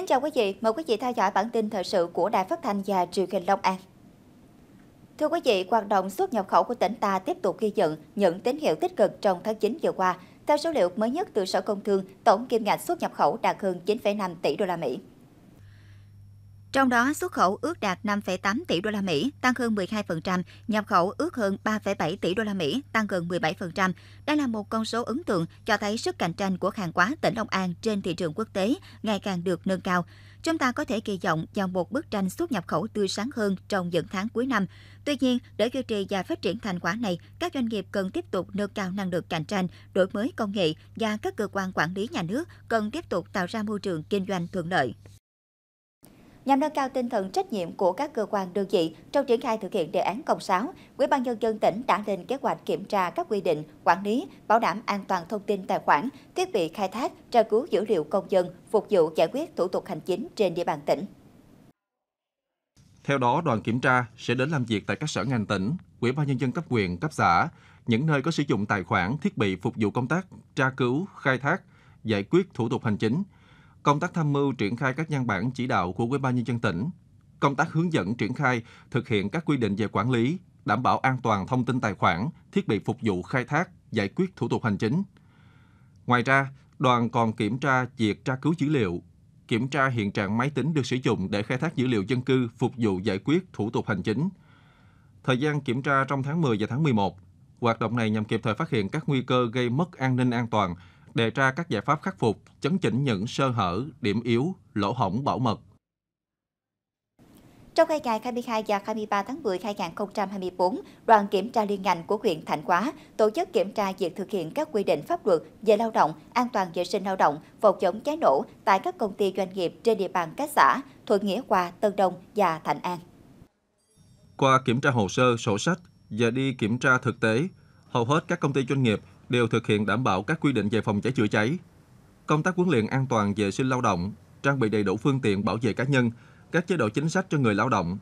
Kính chào quý vị, mời quý vị theo dõi bản tin thời sự của Đài Phát thanh và Truyền hình Long An. Thưa quý vị, hoạt động xuất nhập khẩu của tỉnh ta tiếp tục ghi nhận những tín hiệu tích cực trong tháng 9 vừa qua. Theo số liệu mới nhất từ Sở Công Thương, tổng kim ngạch xuất nhập khẩu đạt hơn 9,5 tỷ đô la Mỹ. Trong đó, xuất khẩu ước đạt 5,8 tỷ đô la Mỹ, tăng hơn 12%, nhập khẩu ước hơn 3,7 tỷ đô la Mỹ, tăng gần 17%. Đây là một con số ấn tượng cho thấy sức cạnh tranh của hàng hóa tỉnh Long An trên thị trường quốc tế ngày càng được nâng cao. Chúng ta có thể kỳ vọng vào một bức tranh xuất nhập khẩu tươi sáng hơn trong những tháng cuối năm. Tuy nhiên, để duy trì và phát triển thành quả này, các doanh nghiệp cần tiếp tục nâng cao năng lực cạnh tranh, đổi mới công nghệ và các cơ quan quản lý nhà nước cần tiếp tục tạo ra môi trường kinh doanh thuận lợi nhằm nâng cao tinh thần trách nhiệm của các cơ quan đơn vị trong triển khai thực hiện đề án 06, Ủy ban nhân dân tỉnh đã lên kế hoạch kiểm tra các quy định quản lý, bảo đảm an toàn thông tin tài khoản, thiết bị khai thác, tra cứu dữ liệu công dân phục vụ giải quyết thủ tục hành chính trên địa bàn tỉnh. Theo đó, đoàn kiểm tra sẽ đến làm việc tại các sở ngành tỉnh, Ủy ban nhân dân cấp huyện, cấp xã, những nơi có sử dụng tài khoản, thiết bị phục vụ công tác tra cứu, khai thác, giải quyết thủ tục hành chính, công tác tham mưu triển khai các văn bản chỉ đạo của Ủy ban nhân dân tỉnh, công tác hướng dẫn triển khai thực hiện các quy định về quản lý, đảm bảo an toàn thông tin tài khoản, thiết bị phục vụ khai thác, giải quyết thủ tục hành chính. Ngoài ra, đoàn còn kiểm tra việc tra cứu dữ liệu, kiểm tra hiện trạng máy tính được sử dụng để khai thác dữ liệu dân cư phục vụ giải quyết thủ tục hành chính. Thời gian kiểm tra trong tháng 10 và tháng 11, hoạt động này nhằm kịp thời phát hiện các nguy cơ gây mất an ninh an toàn đề ra các giải pháp khắc phục, chấn chỉnh những sơ hở, điểm yếu, lỗ hổng bảo mật. Trong hai ngày 22 và 23 tháng 10 2024, đoàn kiểm tra liên ngành của huyện Thạnh Hóa tổ chức kiểm tra việc thực hiện các quy định pháp luật về lao động, an toàn vệ sinh lao động, phòng chống cháy nổ tại các công ty doanh nghiệp trên địa bàn các xã Thuận Nghĩa Hòa, Tân Đông và Thạnh An. Qua kiểm tra hồ sơ, sổ sách và đi kiểm tra thực tế, hầu hết các công ty doanh nghiệp đều thực hiện đảm bảo các quy định về phòng cháy chữa cháy. Công tác huấn luyện an toàn vệ sinh lao động, trang bị đầy đủ phương tiện bảo vệ cá nhân, các chế độ chính sách cho người lao động.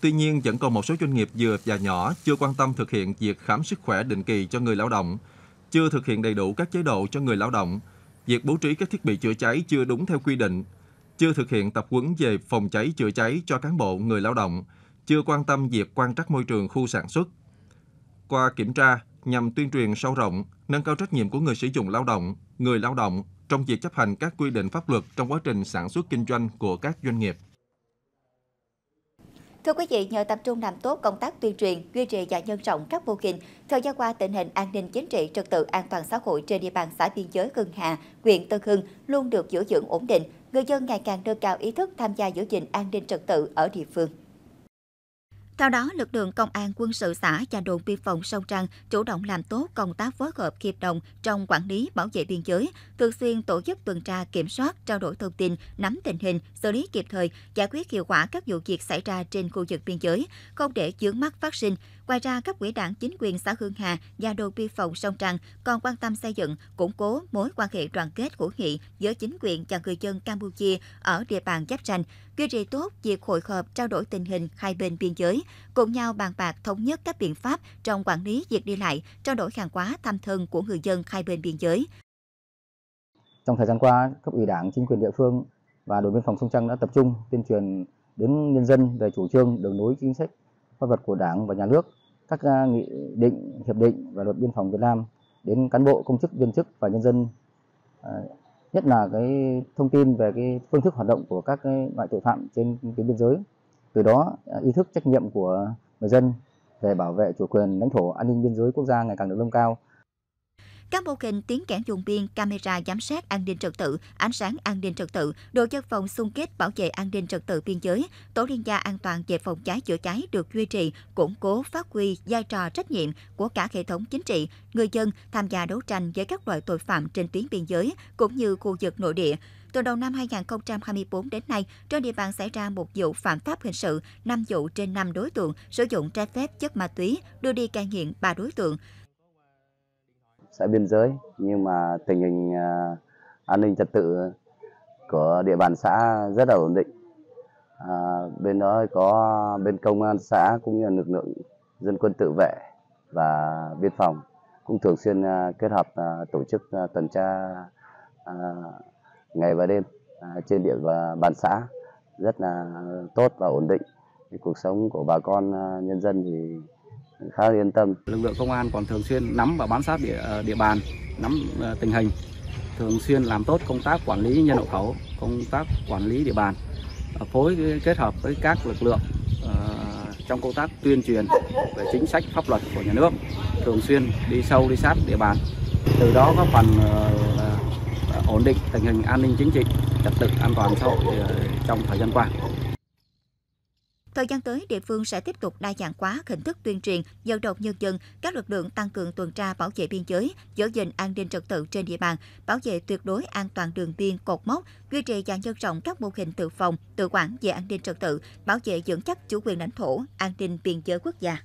Tuy nhiên, vẫn còn một số doanh nghiệp vừa và nhỏ chưa quan tâm thực hiện việc khám sức khỏe định kỳ cho người lao động, chưa thực hiện đầy đủ các chế độ cho người lao động, việc bố trí các thiết bị chữa cháy chưa đúng theo quy định, chưa thực hiện tập huấn về phòng cháy chữa cháy cho cán bộ người lao động, chưa quan tâm việc quan trắc môi trường khu sản xuất. Qua kiểm tra, nhằm tuyên truyền sâu rộng, nâng cao trách nhiệm của người sử dụng lao động, người lao động trong việc chấp hành các quy định pháp luật trong quá trình sản xuất kinh doanh của các doanh nghiệp. Thưa quý vị, nhờ tập trung làm tốt công tác tuyên truyền, duy trì và nhân rộng các mô hình, thời gian qua tình hình an ninh chính trị, trật tự an toàn xã hội trên địa bàn xã biên giới Hưng Hà, huyện Tân Hưng luôn được giữ vững ổn định, người dân ngày càng nâng cao ý thức tham gia giữ gìn an ninh trật tự ở địa phương. Theo đó, lực lượng công an quân sự xã và đồn biên phòng Sông Trăng chủ động làm tốt công tác phối hợp hiệp đồng trong quản lý bảo vệ biên giới, thường xuyên tổ chức tuần tra kiểm soát, trao đổi thông tin, nắm tình hình, xử lý kịp thời, giải quyết hiệu quả các vụ việc xảy ra trên khu vực biên giới, không để chướng mắt phát sinh, Ngoài ra, các quỹ đảng chính quyền xã Hương Hà và đồn biên phòng Sông Trăng còn quan tâm xây dựng, củng cố mối quan hệ đoàn kết hữu nghị giữa chính quyền và người dân Campuchia ở địa bàn giáp ranh, duy trì tốt việc hội hợp trao đổi tình hình hai bên biên giới, cùng nhau bàn bạc thống nhất các biện pháp trong quản lý việc đi lại, trao đổi hàng hóa thăm thân của người dân hai bên biên giới. Trong thời gian qua, cấp ủy đảng, chính quyền địa phương và đồn biên phòng Sông Trăng đã tập trung tuyên truyền đến nhân dân về chủ trương, đường lối chính sách pháp luật của Đảng và Nhà nước, các à, nghị định, hiệp định và luật biên phòng Việt Nam đến cán bộ, công chức, viên chức và nhân dân, à, nhất là cái thông tin về cái phương thức hoạt động của các cái loại tội phạm trên tuyến biên giới. Từ đó à, ý thức trách nhiệm của người dân về bảo vệ chủ quyền lãnh thổ an ninh biên giới quốc gia ngày càng được nâng cao. Các mô hình tiếng kẻn dùng biên, camera giám sát an ninh trật tự, ánh sáng an ninh trật tự, đội dân phòng xung kích bảo vệ an ninh trật tự biên giới, tổ liên gia an toàn về phòng cháy chữa cháy được duy trì, củng cố phát huy vai trò trách nhiệm của cả hệ thống chính trị, người dân tham gia đấu tranh với các loại tội phạm trên tuyến biên giới cũng như khu vực nội địa. Từ đầu năm 2024 đến nay, trên địa bàn xảy ra một vụ phạm pháp hình sự, 5 vụ trên 5 đối tượng sử dụng trái phép chất ma túy, đưa đi cai nghiện 3 đối tượng xã biên giới nhưng mà tình hình à, an ninh trật tự của địa bàn xã rất là ổn định. À, bên đó có bên công an xã cũng như là lực lượng dân quân tự vệ và biên phòng cũng thường xuyên à, kết hợp à, tổ chức tuần tra ngày và đêm trên địa bàn xã rất là tốt và ổn định. Cuộc sống của bà con nhân dân thì khá yên tâm. Lực lượng công an còn thường xuyên nắm và bám sát địa ờ, địa bàn, nắm ờ, tình hình, thường xuyên làm tốt công tác quản lý nhân hộ khẩu, công tác quản lý địa bàn, ờ, phối kết hợp với các lực lượng trong công tác tuyên truyền về chính sách pháp luật của nhà nước, thường xuyên đi sâu đi sát địa bàn, từ đó góp phần ổn định tình hình an ninh chính trị, trật tự an toàn xã hội trong thời gian qua. Thời gian tới, địa phương sẽ tiếp tục đa dạng hóa hình thức tuyên truyền, vận động nhân dân, các lực lượng tăng cường tuần tra bảo vệ biên giới, giữ gìn an ninh trật tự trên địa bàn, bảo vệ tuyệt đối an toàn đường biên, cột mốc, duy trì và nhân rộng các mô hình tự phòng, tự quản về an ninh trật tự, bảo vệ vững chắc chủ quyền lãnh thổ, an ninh biên giới quốc gia.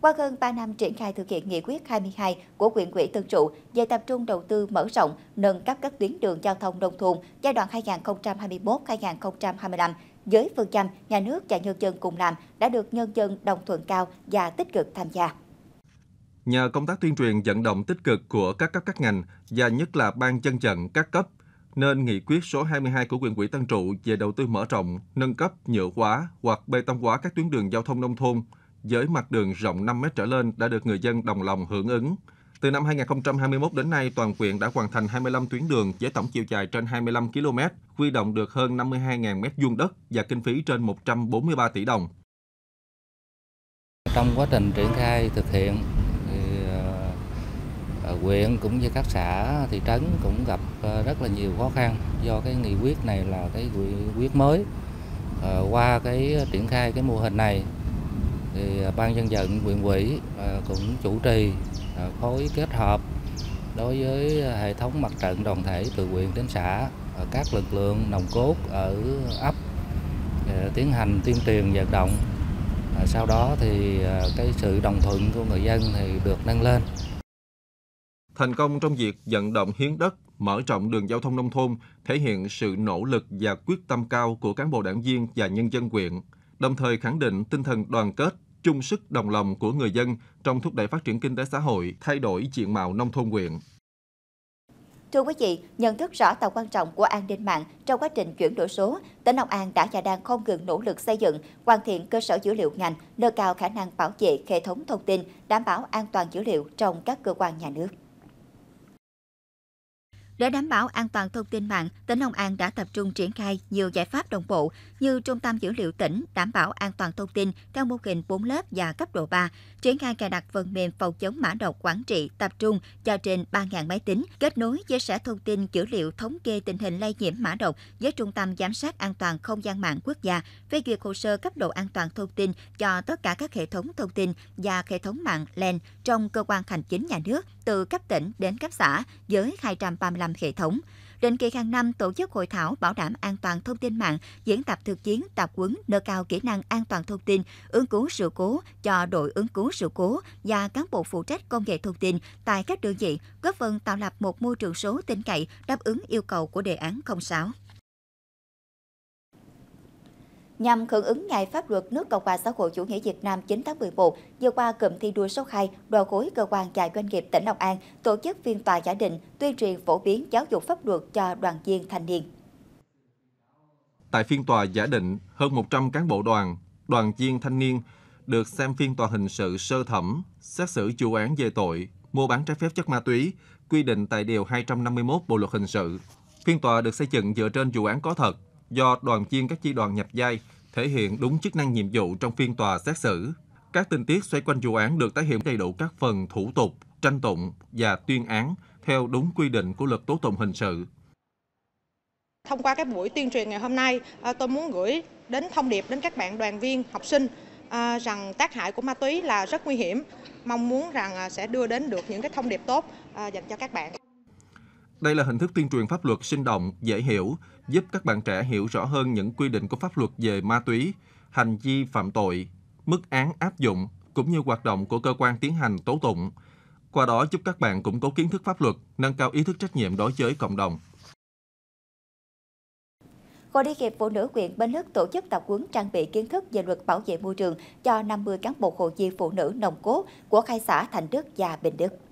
Qua hơn 3 năm triển khai thực hiện nghị quyết 22 của huyện ủy Tân Trụ về tập trung đầu tư mở rộng, nâng cấp các tuyến đường giao thông nông thôn giai đoạn 2021-2025 với phương châm nhà nước và nhân dân cùng làm đã được nhân dân đồng thuận cao và tích cực tham gia. Nhờ công tác tuyên truyền vận động tích cực của các cấp các ngành và nhất là ban chân trận các cấp, nên nghị quyết số 22 của quyền ủy Tân Trụ về đầu tư mở rộng, nâng cấp, nhựa hóa hoặc bê tông hóa các tuyến đường giao thông nông thôn với mặt đường rộng 5 mét trở lên đã được người dân đồng lòng hưởng ứng. Từ năm 2021 đến nay, toàn huyện đã hoàn thành 25 tuyến đường với tổng chiều dài trên 25 km, huy động được hơn 52.000 m2 đất và kinh phí trên 143 tỷ đồng. Trong quá trình triển khai thực hiện, thì ờ, ờ, huyện cũng như các xã, thị trấn cũng gặp ờ, rất là nhiều khó khăn do cái nghị quyết này là cái nghị quyết mới. Qua cái triển khai cái mô hình này thì ban dân vận huyện ủy cũng chủ trì Ờ, phối kết hợp đối với ờ, hệ thống mặt trận đoàn thể từ huyện đến xã ờ, các lực lượng nòng cốt ở ấp tiến hành tuyên truyền vận động. Sau đó thì cái sự đồng thuận của người dân thì được nâng lên. Thành công trong việc vận động hiến đất, mở rộng đường giao thông nông thôn thể hiện sự nỗ lực và quyết tâm cao của cán bộ đảng viên và nhân dân huyện, đồng thời khẳng định tinh thần đoàn kết chung sức đồng lòng của người dân trong thúc đẩy phát triển kinh tế xã hội, thay đổi diện mạo nông thôn huyện. Thưa quý vị, nhận thức rõ tầm quan trọng của an ninh mạng trong quá trình chuyển đổi số, tỉnh Long An đã và đang không ngừng nỗ lực xây dựng, hoàn thiện cơ sở dữ liệu ngành, nâng cao khả năng bảo vệ hệ thống thông tin, đảm bảo an toàn dữ liệu trong các cơ quan nhà nước. Để đảm bảo an toàn thông tin mạng, tỉnh Long An đã tập trung triển khai nhiều giải pháp đồng bộ như Trung tâm dữ liệu tỉnh đảm bảo an toàn thông tin theo mô hình 4 lớp và cấp độ 3, triển khai cài đặt phần mềm phòng chống mã độc quản trị tập trung cho trên 3.000 máy tính, kết nối chia sẻ thông tin dữ liệu thống kê tình hình lây nhiễm mã độc với Trung tâm Giám sát An toàn Không gian mạng quốc gia, phê duyệt hồ sơ cấp độ an toàn thông tin cho tất cả các hệ thống thông tin và hệ thống mạng LAN trong cơ quan hành chính nhà nước từ cấp tỉnh đến cấp xã với 235 hệ thống. Định kỳ hàng năm tổ chức hội thảo bảo đảm an toàn thông tin mạng, diễn tập thực chiến, tập huấn nâng cao kỹ năng an toàn thông tin, ứng cứu sự cố cho đội ứng cứu sự cố và cán bộ phụ trách công nghệ thông tin tại các đơn vị, góp phần tạo lập một môi trường số tin cậy đáp ứng yêu cầu của đề án 06 nhằm hưởng ứng Ngày Pháp luật nước Cộng hòa xã hội chủ nghĩa Việt Nam 9 tháng 11, vừa qua cụm thi đua số 2, đoàn khối cơ quan và doanh nghiệp tỉnh Long An tổ chức phiên tòa giả định tuyên truyền phổ biến giáo dục pháp luật cho đoàn viên thanh niên. Tại phiên tòa giả định, hơn 100 cán bộ đoàn, đoàn viên thanh niên được xem phiên tòa hình sự sơ thẩm, xét xử vụ án về tội mua bán trái phép chất ma túy, quy định tại Điều 251 Bộ Luật Hình sự. Phiên tòa được xây dựng dựa trên vụ án có thật, do đoàn viên các chi đoàn nhập giai thể hiện đúng chức năng nhiệm vụ trong phiên tòa xét xử. Các tình tiết xoay quanh vụ án được tái hiện đầy đủ các phần thủ tục, tranh tụng và tuyên án theo đúng quy định của luật tố tụng hình sự. Thông qua các buổi tuyên truyền ngày hôm nay, à, tôi muốn gửi đến thông điệp đến các bạn đoàn viên, học sinh à, rằng tác hại của ma túy là rất nguy hiểm. Mong muốn rằng à, sẽ đưa đến được những cái thông điệp tốt dành cho các bạn. Đây là hình thức tuyên truyền pháp luật sinh động, dễ hiểu, giúp các bạn trẻ hiểu rõ hơn những quy định của pháp luật về ma túy, hành vi phạm tội, mức án áp dụng cũng như hoạt động của cơ quan tiến hành tố tụng. Qua đó giúp các bạn củng cố kiến thức pháp luật, nâng cao ý thức trách nhiệm đối với cộng đồng. Hội Liên hiệp Phụ nữ huyện Bến Lức tổ chức tập huấn trang bị kiến thức về luật bảo vệ môi trường cho 50 cán bộ hội viên phụ nữ nồng cốt của khai xã Thành Đức và Bình Đức.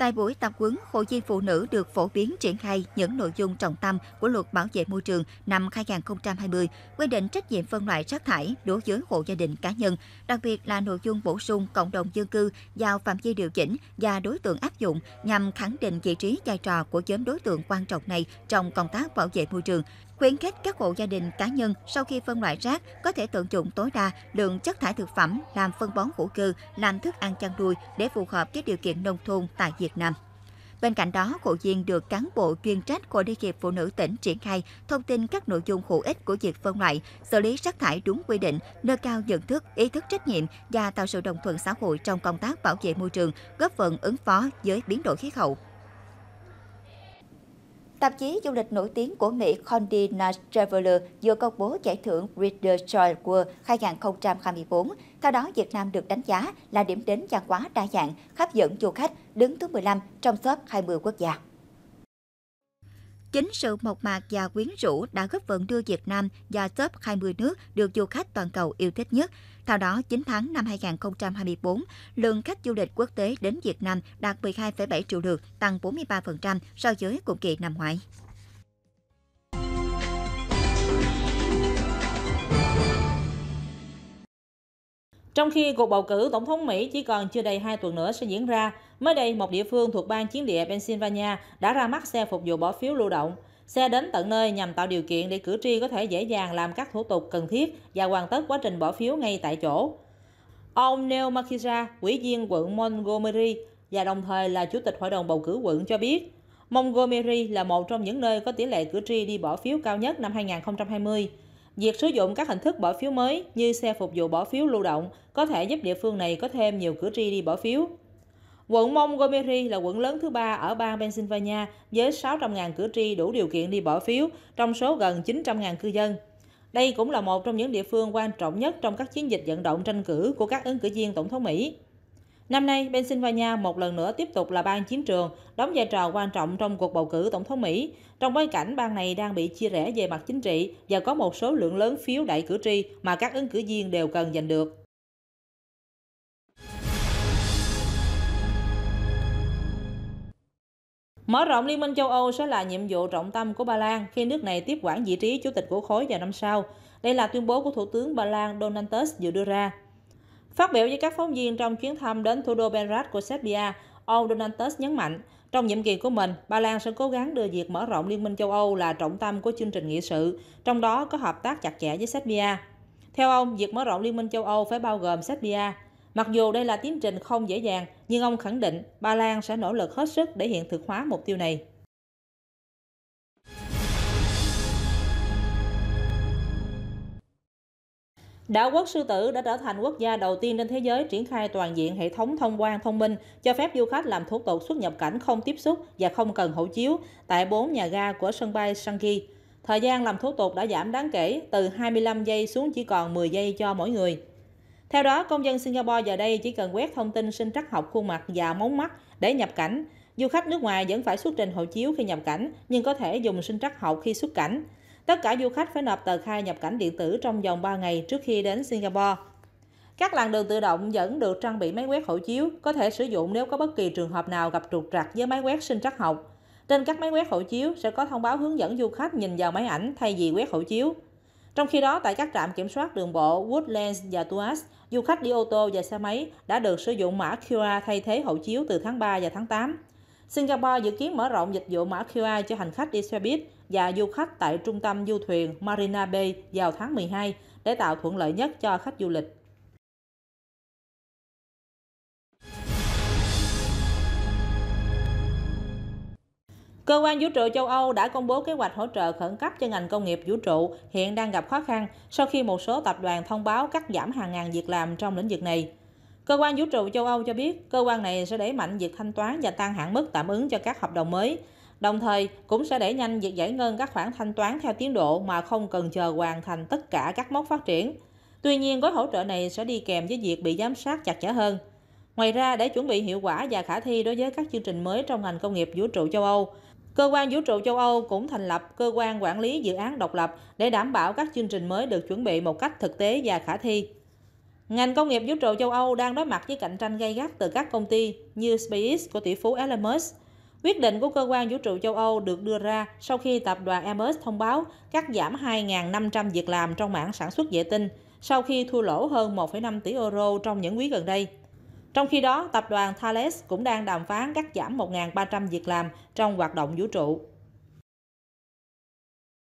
Tại buổi tập huấn, hội viên phụ nữ được phổ biến triển khai những nội dung trọng tâm của luật bảo vệ môi trường năm 2020, quy định trách nhiệm phân loại rác thải đối với hộ gia đình cá nhân, đặc biệt là nội dung bổ sung cộng đồng dân cư vào phạm vi điều chỉnh và đối tượng áp dụng nhằm khẳng định vị trí vai trò của nhóm đối tượng quan trọng này trong công tác bảo vệ môi trường, khuyến khích các hộ gia đình cá nhân sau khi phân loại rác có thể tận dụng tối đa lượng chất thải thực phẩm làm phân bón hữu cơ, làm thức ăn chăn nuôi để phù hợp với điều kiện nông thôn tại Việt Nam. Bên cạnh đó, hội viên được cán bộ chuyên trách của Liên hiệp Phụ nữ tỉnh triển khai thông tin các nội dung hữu ích của việc phân loại, xử lý rác thải đúng quy định, nâng cao nhận thức, ý thức trách nhiệm và tạo sự đồng thuận xã hội trong công tác bảo vệ môi trường, góp phần ứng phó với biến đổi khí hậu. Tạp chí du lịch nổi tiếng của Mỹ Condé Nast Traveler vừa công bố giải thưởng Reader's Choice Award 2024. Theo đó, Việt Nam được đánh giá là điểm đến văn hóa đa dạng, hấp dẫn du khách, đứng thứ 15 trong top 20 quốc gia. Chính sự mộc mạc và quyến rũ đã góp phần đưa Việt Nam vào top 20 nước được du khách toàn cầu yêu thích nhất. Theo đó, 9 tháng năm 2024, lượng khách du lịch quốc tế đến Việt Nam đạt 12,7 triệu lượt, tăng 43% so với cùng kỳ năm ngoái. Trong khi cuộc bầu cử tổng thống Mỹ chỉ còn chưa đầy 2 tuần nữa sẽ diễn ra, mới đây một địa phương thuộc bang chiến địa Pennsylvania đã ra mắt xe phục vụ bỏ phiếu lưu động. Xe đến tận nơi nhằm tạo điều kiện để cử tri có thể dễ dàng làm các thủ tục cần thiết và hoàn tất quá trình bỏ phiếu ngay tại chỗ. Ông Neil Makira, ủy viên quận Montgomery và đồng thời là chủ tịch hội đồng bầu cử quận cho biết, Montgomery là một trong những nơi có tỷ lệ cử tri đi bỏ phiếu cao nhất năm 2020. Việc sử dụng các hình thức bỏ phiếu mới như xe phục vụ bỏ phiếu lưu động có thể giúp địa phương này có thêm nhiều cử tri đi bỏ phiếu. Quận Montgomery là quận lớn thứ ba ở bang Pennsylvania với 600.000 cử tri đủ điều kiện đi bỏ phiếu, trong số gần 900.000 cư dân. Đây cũng là một trong những địa phương quan trọng nhất trong các chiến dịch vận động tranh cử của các ứng cử viên tổng thống Mỹ. Năm nay, Pennsylvania một lần nữa tiếp tục là bang chiến trường, đóng vai trò quan trọng trong cuộc bầu cử tổng thống Mỹ, trong bối cảnh bang này đang bị chia rẽ về mặt chính trị và có một số lượng lớn phiếu đại cử tri mà các ứng cử viên đều cần giành được. Mở rộng Liên minh châu Âu sẽ là nhiệm vụ trọng tâm của Ba Lan khi nước này tiếp quản vị trí chủ tịch của khối vào năm sau. Đây là tuyên bố của Thủ tướng Ba Lan Donald Tusk vừa đưa ra. Phát biểu với các phóng viên trong chuyến thăm đến thủ đô Belgrade của Serbia, ông Donald Tusk nhấn mạnh, trong nhiệm kỳ của mình, Ba Lan sẽ cố gắng đưa việc mở rộng Liên minh châu Âu là trọng tâm của chương trình nghị sự, trong đó có hợp tác chặt chẽ với Serbia. Theo ông, việc mở rộng Liên minh châu Âu phải bao gồm Serbia. Mặc dù đây là tiến trình không dễ dàng, nhưng ông khẳng định Ba Lan sẽ nỗ lực hết sức để hiện thực hóa mục tiêu này. Đảo quốc Sư Tử đã trở thành quốc gia đầu tiên trên thế giới triển khai toàn diện hệ thống thông quan thông minh, cho phép du khách làm thủ tục xuất nhập cảnh không tiếp xúc và không cần hộ chiếu tại bốn nhà ga của sân bay Sanki. Thời gian làm thủ tục đã giảm đáng kể, từ 25 giây xuống chỉ còn 10 giây cho mỗi người. Theo đó, công dân Singapore giờ đây chỉ cần quét thông tin sinh trắc học khuôn mặt và mống mắt để nhập cảnh. Du khách nước ngoài vẫn phải xuất trình hộ chiếu khi nhập cảnh, nhưng có thể dùng sinh trắc học khi xuất cảnh. Tất cả du khách phải nộp tờ khai nhập cảnh điện tử trong vòng 3 ngày trước khi đến Singapore. Các làn đường tự động vẫn được trang bị máy quét hộ chiếu, có thể sử dụng nếu có bất kỳ trường hợp nào gặp trục trặc với máy quét sinh trắc học. Trên các máy quét hộ chiếu sẽ có thông báo hướng dẫn du khách nhìn vào máy ảnh thay vì quét hộ chiếu. Trong khi đó, tại các trạm kiểm soát đường bộ Woodlands và Tuas, du khách đi ô tô và xe máy đã được sử dụng mã QR thay thế hộ chiếu từ tháng 3 và tháng 8. Singapore dự kiến mở rộng dịch vụ mã QR cho hành khách đi xe buýt và du khách tại trung tâm du thuyền Marina Bay vào tháng 12 để tạo thuận lợi nhất cho khách du lịch. Cơ quan vũ trụ châu Âu đã công bố kế hoạch hỗ trợ khẩn cấp cho ngành công nghiệp vũ trụ hiện đang gặp khó khăn sau khi một số tập đoàn thông báo cắt giảm hàng ngàn việc làm trong lĩnh vực này. Cơ quan vũ trụ châu Âu cho biết cơ quan này sẽ đẩy mạnh việc thanh toán và tăng hạn mức tạm ứng cho các hợp đồng mới, đồng thời cũng sẽ đẩy nhanh việc giải ngân các khoản thanh toán theo tiến độ mà không cần chờ hoàn thành tất cả các mốc phát triển. Tuy nhiên, gói hỗ trợ này sẽ đi kèm với việc bị giám sát chặt chẽ hơn. Ngoài ra, để chuẩn bị hiệu quả và khả thi đối với các chương trình mới trong ngành công nghiệp vũ trụ châu Âu, Cơ quan vũ trụ châu Âu cũng thành lập cơ quan quản lý dự án độc lập để đảm bảo các chương trình mới được chuẩn bị một cách thực tế và khả thi. Ngành công nghiệp vũ trụ châu Âu đang đối mặt với cạnh tranh gay gắt từ các công ty như SpaceX của tỷ phú Elon Musk. Quyết định của cơ quan vũ trụ châu Âu được đưa ra sau khi tập đoàn Airbus thông báo cắt giảm 2.500 việc làm trong mảng sản xuất vệ tinh, sau khi thua lỗ hơn 1,5 tỷ euro trong những quý gần đây. Trong khi đó, tập đoàn Thales cũng đang đàm phán cắt giảm 1.300 việc làm trong hoạt động vũ trụ.